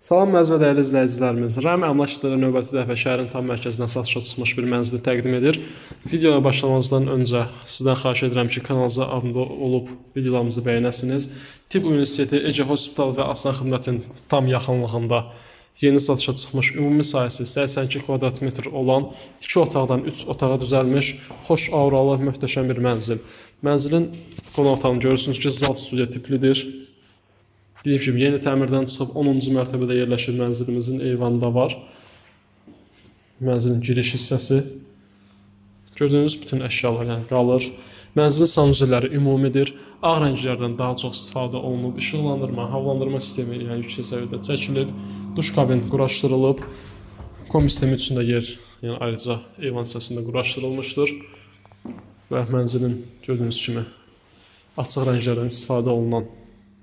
Salam məzmə dəyərli izləyicilərimiz. Rəm əmlak işləri növbəti dəfə şəhərin tam mərkəzinə satışa çıxmış bir mənzili təqdim edir. Videoya başlamazdan öncə sizdən xahiş edirəm ki, kanalımıza abunə olub videolarımızı bəyənəsiniz. Tibb Universiteti, Ece Hospital və Aslan Xidmətin tam yaxınlığında yeni satışa çıxmış ümumi sahəsi 82 kvadrat metr olan 2 otaqdan 3 otağa düzəlmiş, xoş auralı, möhtəşəm bir mənzil. Mənzilin qonaq otağını görürsünüz ki, zal studiya tiplidir. Dediyim kimi, yeni təmirdən çıxıb 10-cu mərtəbədə yerləşir mənzilimizin eyvanında var. Mənzilin giriş hissəsi. Gördüyünüz bütün əşyalar yəni qalır. Mənzilin sanuzelləri ümumidir. Ağ rənglərdən daha çox istifadə olunub. İşıqlandırma, havalandırma sistemi yəni yüksək səviyyədə çəkilib. Duş kabin quraşdırılıb. Kombi sistemi üçün də yer, yəni ayrıca eyvan hissəsində quraşdırılmışdır. Və mənzilin gördüyünüz kimi açıq rənglərdən istifadə olunan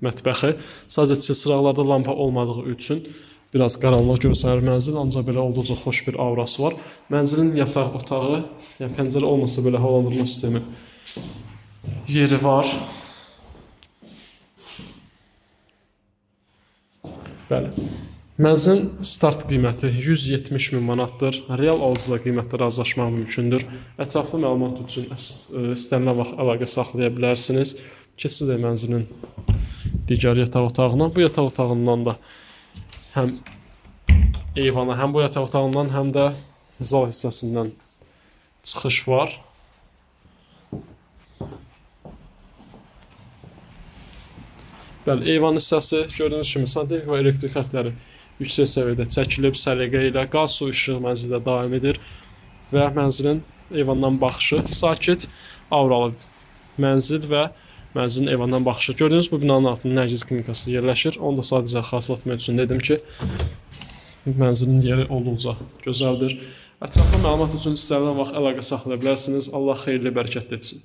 mətbəxi. Sadəcə çıraqlarda lampa olmadığı üçün biraz qaranlıq görsənir mənzil, ancaq belə olduqca xoş bir aurası var. Mənzilin yataq otağı, yəni pəncərə olmasa belə havalandırma sistemi yeri var. Bəli. Mənzilin start qiyməti 170 min manatdır. Real alıcıla qiymətdə razılaşmaq mümkündür. Ətraflı məlumat üçün istənilən vaxt əlaqə saxlaya bilərsiniz. Keçirik mənzilin digər yataq otağına. Bu yataq otağından da həm eyvana, həm bu yataq otağından, həm də zal hissəsindən çıxış var. Bəli, eyvan hissəsi gördüyünüz kimi santexnik və elektrik xəttləri yüksək səviyyədə çəkilib, səliqə ilə qaz su işıq mənzildə davam edir və mənzilin eyvandan baxışı sakit, avralı mənzil və mənzilin eyvandan baxışı. Gördüyünüz bu binanın altında Nərgiz klinikası yerləşir. Onu da sadəcə xatırlatmaq üçün dedim ki, mənzilin yeri olduqca gözəldir. Ətraflı məlumat üçün istənilən vaxt əlaqə saxlaya bilərsiniz. Allah xeyirli, bərəkətli etsin.